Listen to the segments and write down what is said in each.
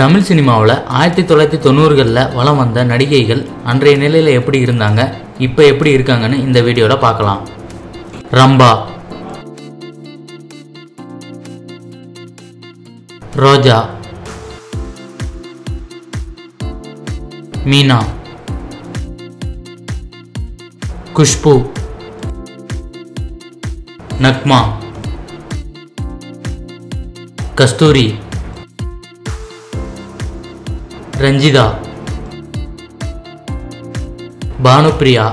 தமிழ் சினிமாவில் ஆயிரத்தி தொள்ளாயிரத்தி தொண்ணூறுகளில் வலம் வந்த நடிகைகள் அன்றைய நிலையில் எப்படி இருந்தாங்க இப்போ எப்படி இருக்காங்கன்னு இந்த வீடியோவில் பார்க்கலாம். ரம்பா. ரோஜா. மீனா. குஷ்பு. நக்மா. கஸ்தூரி. रंजिता भानुप्रिया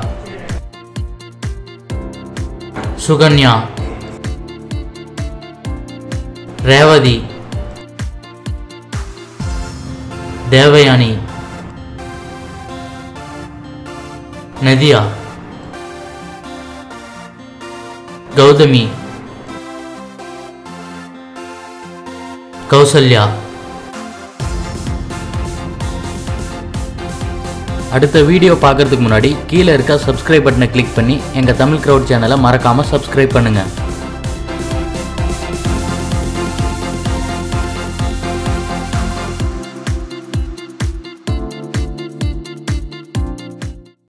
सुकन्या रेवती देवयानी नदिया गौतमी कौसल्या அடுத்த வீடியோ பார்க்கறதுக்கு முன்னாடி கீழே இருக்க சப்ஸ்கிரைப் பட்டனை கிளிக் பண்ணி எங்கள் தமிழ் க்ரௌட் சேனலை மறக்காமல் சப்ஸ்கிரைப் பண்ணுங்கள்